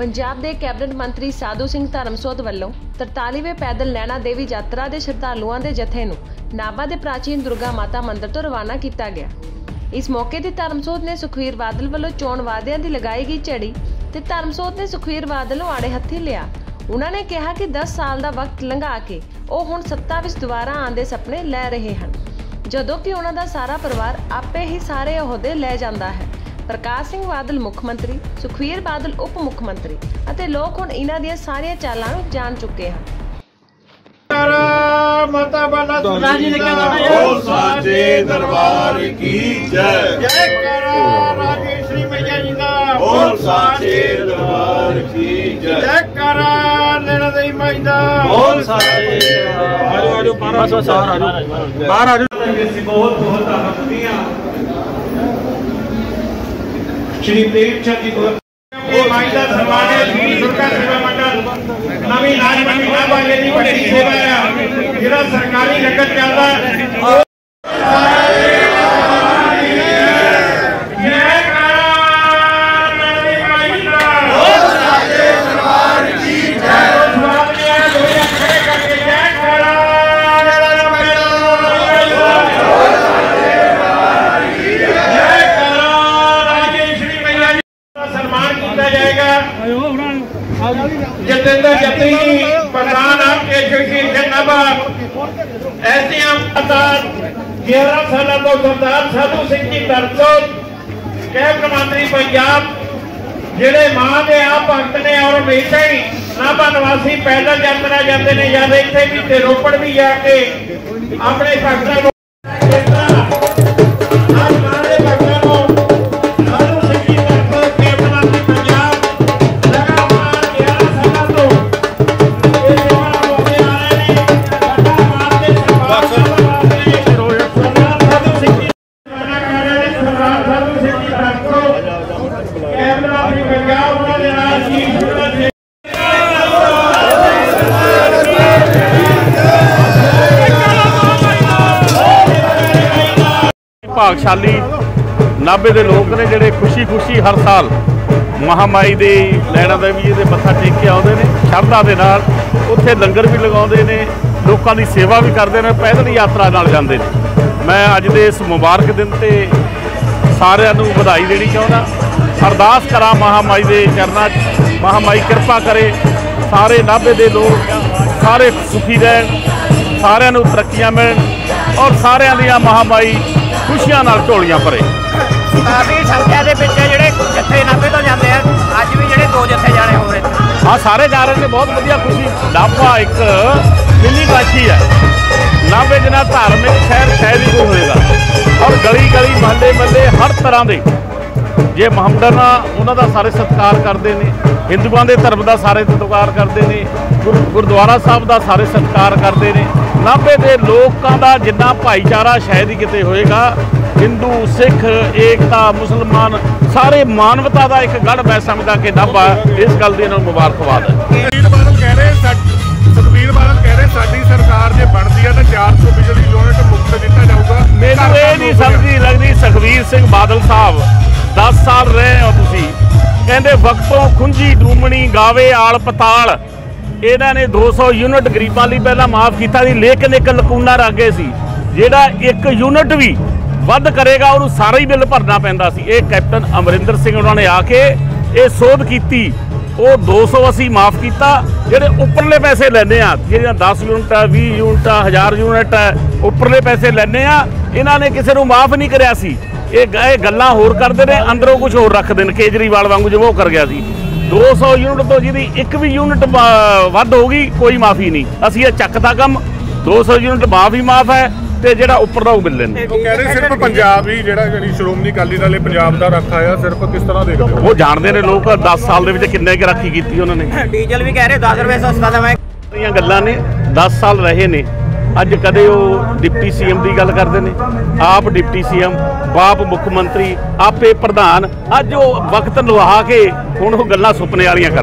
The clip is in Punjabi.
ਪੰਜਾਬ ਦੇ ਕੈਬਨਿਟ ਮੰਤਰੀ ਸਾਧੂ ਸਿੰਘ ਧਰਮਸੋਤ ਵੱਲੋਂ 43ਵੇਂ ਪੈਦਲ ਨੈਣਾ ਦੇਵੀ ਯਾਤਰਾ ਦੇ ਸ਼ਰਧਾਲੂਆਂ ਦੇ ਜਥੇ ਨੂੰ ਨਾਭਾ ਦੇ ਪ੍ਰਾਚੀਨ ਦੁਰਗਾ ਮਾਤਾ ਮੰਦਿਰ ਤੋਂ ਰਵਾਨਾ ਕੀਤਾ ਗਿਆ। ਇਸ ਮੌਕੇ ਤੇ ਧਰਮਸੋਤ ਨੇ ਸੁਖਵੀਰ ਬਾਦਲ ਵੱਲੋਂ ਚੋਣ ਵਾਅਦਿਆਂ ਦੀ ਲਗਾਈ ਗਈ ਝੜੀ ਤੇ ਧਰਮਸੋਤ ਨੇ ਸੁਖਵੀਰ ਬਾਦਲ ਨੂੰ ਆੜੇ ਹੱਥੀ ਲਿਆ। ਉਹਨਾਂ ਨੇ ਕਿਹਾ ਕਿ 10 ਸਾਲ ਦਾ ਵਕਤ ਲੰਘਾ ਕੇ ਉਹ ਹੁਣ ਸੱਤਾ ਵਿੱਚ ਦੁਬਾਰਾ ਆਉਣ ਦੇ ਸੁਪਨੇ ਲੈ ਰਹੇ ਹਨ। ਜਦੋਂ ਕਿ ਉਹਨਾਂ ਦਾ ਸਾਰਾ ਪਰਿਵਾਰ ਆਪੇ ਹੀ ਸਾਰੇ ਅਹੁਦੇ ਲੈ ਜਾਂਦਾ ਹੈ। ਪ੍ਰਕਾਸ਼ ਸਿੰਘ ਬਾਦਲ ਮੁੱਖ ਮੰਤਰੀ ਸੁਖਵੀਰ ਬਾਦਲ ਉਪ ਮੁੱਖ ਮੰਤਰੀ ਅਤੇ ਲੋਕ ਹੁਣ ਇਹਨਾਂ ਦੀਆਂ ਸਾਰੀਆਂ ਚਾਲਾਂ ਨੂੰ ਜਾਣ ਚੁੱਕੇ ਹਨ। ਮਾਤਾ ਬਾਲਾ ਪ੍ਰਧਾਨ ਜੀ ਨੇ ਕਿਹਾ ਬਾਬਾ ਜੀ। ਬੋਲ ਸਾਚੇ ਦਰਬਾਰ ਕੀ ਜੈ। ਜੈ ਕਰਾ ਰਾਜੇਸ਼ਰੀ ਮਈਆ ਜੀ ਦਾ। ਬੋਲ ਸਾਚੇ ਦਰਬਾਰ ਕੀ ਜੈ। ਜੈ ਕਰਾ ਨੈਣਾ ਦੇਵੀ ਮਾਈ ਦਾ। ਬੋਲ ਸਾਚੇ ਆਜੋ ਆਜੋ ਬਾਹਰ ਆਜੋ। ਬਾਹਰ ਆਜੋ। ਬਾਹਰ ਆਜੋ। ਅਸੀਂ ਬਹੁਤ ਬਹੁਤ ਧੰਨਵਾਦੀ ਹਾਂ ਸ਼੍ਰੀ ਪ੍ਰੇਮ ਚੰਦ ਜੀ ਕੋਲ ਇਹ ਮਾਈ ਦਾ ਸਨਮਾਨ ਹੈ ਸ਼੍ਰੀ ਦੁਰਗਾ ਸੇਵਾ ਮੰਡਲ ਨਵੀਂ ਰਾਜ ਮੰਡੀ ਨਾਭਾ ਦੀ ਵੱਡੀ ਸੇਵਾ ਹੈ ਜਿਹੜਾ ਸਰਕਾਰੀ ਲੰਗਰ ਚੱਲਦਾ ਹੈ ਜੈ ਕਰਾ ਨਵੀਂ ਮਾਈ ਦਾ ਬੋਲ ਸਾਚੇ ਦਰਬਾਰ ਕੀ ਜੈ ਸਵਾਮੀਆਂ ਦੋਇਆ ਖੜੇ ਕਰਕੇ ਜੈ ਕਰਾ ਨਵੀਂ ਮਾਈ ਦਾ ਜੈ ਕਰਾ ਰਾਜੇਸ਼ਵਰੀ ਮਈਆ ਜੀ ਦਾ ਸਨਮਾਨ ਕੀਤਾ ਜਾਏਗਾ ਜਤਿੰਦਰ ਜੱਤੀ ਜੀ ਪ੍ਰਧਾਨ ਆਪਕੇ ਸ਼੍ਰੀ ਜਨਾਬਾ ਐਸਡੀਐਮ 11 ਸਾਲਾਂ ਤੋਂ ਸਰਦਾਰ ਸਾਧੂ ਸਿੰਘ ਜੀ ਦਰਸੋਂ ਕੈਬਨਿਟ ਮੰਤਰੀ ਪੰਜਾਬ, ਜਿਹੜੇ ਮਾਂ ਦੇ ਆਪ ਭਗਤ ਨੇ, ਔਰ ਹਮੇਸ਼ਾ ਹੀ ਨਾਭਾ ਨਿਵਾਸੀ ਪੈਦਲ ਯਾਤਰਾ ਜਾਂਦੇ ਨੇ ਜਦ ਇੱਥੇ ਵੀ ਤੇ ਰੋਪੜ ਵੀ ਜਾ ਕੇ ਆਪਣੇ ਭਗਤਾਂ ਸਰਦਾਰ ਸਾਧੂ ਸਿੰਘ ਜੀ ਕੈਮਰਾ ਵੀ ਪੰਜਾਬ ਉਹਨਾਂ ਦੇ ਨਾਲ ਜੀ ਸੁਣਨ ਭਾਗਸ਼ਾਲੀ ਨਾਭੇ ਦੇ ਲੋਕ ਨੇ ਜਿਹੜੇ ਖੁਸ਼ੀ-ਖੁਸ਼ੀ ਹਰ ਸਾਲ ਮਹਾਮਾਈ ਦੇ ਲੈਣਾ ਦੇਵੀ ਜੀ ਦੇ ਮੱਥਾ ਟੇਕ ਕੇ ਆਉਂਦੇ ਨੇ, ਸ਼ਰਧਾ ਦੇ ਨਾਲ ਉੱਥੇ ਲੰਗਰ ਵੀ ਲਗਾਉਂਦੇ ਨੇ, ਲੋਕਾਂ ਦੀ ਸੇਵਾ ਵੀ ਕਰਦੇ ਨੇ, ਪੈਦਲ ਯਾਤਰਾ ਨਾਲ ਜਾਂਦੇ ਨੇ। ਮੈਂ ਅੱਜ ਦੇ ਇਸ ਮੁਬਾਰਕ ਦਿਨ ਤੇ ਸਾਰਿਆਂ ਨੂੰ ਵਧਾਈ ਦੇਣੀ ਚਾਹੁੰਦਾ। ਅਰਦਾਸ ਕਰਾਂ ਮਹਾਮਾਈ ਦੇ ਚਰਨਾਂ 'ਚ। ਮਹਾਮਾਈ ਕਿਰਪਾ ਕਰੇ। ਸਾਰੇ ਨਾਭੇ ਦੇ ਲੋਕ ਸਾਰੇ ਸੁਖੀ ਰਹਿਣ। ਸਾਰਿਆਂ ਨੂੰ ਤਰੱਕੀਆਂ ਮਿਲਣ ਔਰ ਸਾਰਿਆਂ ਦੀਆਂ ਮਹਾਮਾਈ ਖੁਸ਼ੀਆਂ ਨਾਲ ਝੋਲੀਆਂ ਭਰੇ। ਕਾਫੀ ਸੰਖਿਆ ਦੇ ਵਿੱਚ ਜਿਹੜੇ ਜੱਥੇ ਨਾਭੇ ਤੋਂ ਜਾਂਦੇ ਆ ਅੱਜ ਵੀ ਜਿਹੜੇ ਦੋ ਜੱਥੇ ਜਾਣੇ ਹੋ ਰਹੇ ਆ ਸਾਰੇ ਜਾ ਰਹੇ ਨੇ ਬਹੁਤ ਵਧੀਆ ਖੁਸ਼ੀ। ਨਾਭਾ ਇੱਕ ਮਿੰਨੀ ਕਾਸ਼ੀ ਹੈ। ਨਾਭੇ ਜਨਾ ਧਾਰਮਿਕ ਸ਼ਹਿਰ ਸ਼ਾਇਦ ਹੀ ਕੋਈ ਮਹੱਲੇ ਮਹੱਲੇ ਹਰ ਤਰ੍ਹਾਂ ਦੇ। ਜੇ ਮੁਹੰਮਦਨ ਉਹਨਾਂ ਦਾ ਸਾਰੇ ਸਤਿਕਾਰ ਕਰਦੇ ਨੇ, ਹਿੰਦੂਆਂ ਦੇ ਧਰਮ ਦਾ ਸਾਰੇ ਸਤਿਕਾਰ ਕਰਦੇ ਨੇ, ਗੁਰ- ਗੁਰਦੁਆਰਾ ਸਾਹਿਬ ਦਾ ਸਾਰੇ ਸਤਿਕਾਰ ਕਰਦੇ ਨੇ, ਨਾਭੇ ਦੇ ਲੋਕਾਂ ਦਾ ਜਿੰਨਾ ਭਾਈਚਾਰਾ ਸ਼ਾਇਦ ਹੀ ਕਿਤੇ ਹੋਏਗਾ, ਹਿੰਦੂ, ਸਿੱਖ, ਏਕਤਾ, ਮੁਸਲਮਾਨ, ਸਾਰੇ ਮਾਨਵਤਾ ਦਾ ਇੱਕ ਗੜ ਮੈਂ ਸਮਝਦਾ ਕਿ ਨਾਭਾ ਇਸ ਗੱਲ ਦੀ ਇਹਨਾਂ ਨੂੰ ਮੁਬਾਰਕਬਾਦ ਹੈ। ਲੱਗਦੀ ਸਿੰਘ ਬਾਦਲ ਸਾਹਿਬ 10 ਸਾਲ ਰਹੇ ਹੋ ਤੁਸੀਂ। ਕਹਿੰਦੇ ਵਕਤੋਂ ਖੁੰਝੀ ਡੂਮਣੀ ਗਾਵੇ ਆਲ ਪਤਾਲ। ਇਹਨਾਂ ਨੇ 200 ਯੂਨਿਟ ਗਰੀਬਾਂ ਲਈ ਪਹਿਲਾਂ ਮਾਫ ਕੀਤਾ ਸੀ, ਲੇਕਿਨ ਇੱਕ ਲਕੂਨਾ ਰੱਖੇ ਸੀ। ਜਿਹੜਾ ਇੱਕ ਯੂਨਿਟ ਵੀ ਵੱਧ ਕਰੇਗਾ, ਉਹਨੂੰ ਸਾਰਾ ਹੀ ਬਿੱਲ ਭਰਨਾ ਪੈਂਦਾ ਸੀ। ਇਹ ਕੈਪਟਨ ਅਮਰਿੰਦਰ ਸਿੰਘ ਉਹਨਾਂ ਨੇ ਆ ਕੇ ਇਹ ਸੋਧ ਕੀਤੀ। ਉਹ 200 ਅਸੀਂ ਮਾਫ ਕੀਤਾ। ਜਿਹੜੇ ਉੱਪਰਲੇ ਪੈਸੇ ਲੈਣੇ ਆ, ਜਿਹੜੀਆਂ 10 ਯੂਨਿਟ ਆ 20 ਯੂਨਿਟ ਆ 1000 ਯੂਨਿਟ ਆ, ਉੱਪਰਲੇ ਪੈਸੇ ਲੈਣੇ ਆ, ਇਹਨਾਂ ਨੇ ਕਿਸੇ ਨੂੰ ਮਾਫ ਨਹੀਂ ਕਰਿਆ ਸੀ। ਇਹ ਇਹ ਗੱਲਾਂ ਹੋਰ ਕਰਦੇ ਨੇ ਅੰਦਰੋਂ ਕੁਝ ਹੋਰ ਰੱਖਦੇ ਨੇ। ਕੇਜਰੀਵਾਲ ਵਾਂਗੂ ਜਿਵੇਂ ਉਹ ਕਰ ਗਿਆ ਸੀ। 200 ਯੂਨਿਟ ਤੋਂ ਜਿਹਦੀ ਇੱਕ ਵੀ ਯੂਨਿਟ ਵੱਧ ਹੋਊਗੀ ਕੋਈ ਮਾਫੀ ਨਹੀਂ। ਅਸੀਂ ਇਹ ਚੱਕਦਾ ਕੰਮ 200 ਯੂਨਿਟ ਮਾਫ ਹੀ ਮਾਫ ਹੈ ਤੇ ਜਿਹੜਾ ਉੱਪਰ ਦਾ ਉਹ ਬਿੱਲ ਲੈਂਦੇ। ਉਹ ਕਹਿ ਰਹੇ ਸਿਰਫ ਪੰਜਾਬ ਹੀ ਜਿਹੜਾ ਜਿਹੜੀ ਸ਼੍ਰੋਮਣੀ ਅਕਾਲੀ ਦਲ ਨੇ ਪੰਜਾਬ ਦਾ ਰੱਖਾ ਆ ਸਿਰਫ ਕਿਸ ਤਰ੍ਹਾਂ ਦੇਖਦੇ ਹੋ? ਉਹ ਜਾਣਦੇ ਨੇ ਲੋਕ 10 ਸਾਲ ਦੇ ਵਿੱਚ ਕਿੰਨੇ ਕੁ ਰਾਖੀ ਕੀਤੀ ਉਹਨਾਂ ਨੇ। ਡੀਜ਼ਲ ਵੀ ਕਹਿ ਰਹੇ 10 ਰੁਪਏ ਸਸਤਾ ਦਵਾਂ ਦੀਆਂ ਗੱਲਾਂ ਨੇ 10 ਸਾਲ ਰਹੇ ਨੇ। ਅੱਜ ਕਦੇ ਉਹ ਡਿਪਟੀ ਸੀਐਮ ਦੀ ਗੱਲ ਕਰਦੇ ਨੇ। ਆਪ ਡਿਪਟੀ ਸੀਐਮ, ਬਾਪ ਮੁੱਖ ਮੰਤਰੀ, ਆਪੇ ਪ੍ਰਧਾਨ, ਅੱਜ ਉਹ ਵਕਤ ਲਵਾ ਕੇ ਹੁਣ ਉਹ ਗੱਲਾਂ ਸੁਪਨੇ ਵਾਲੀਆਂ ਕਰ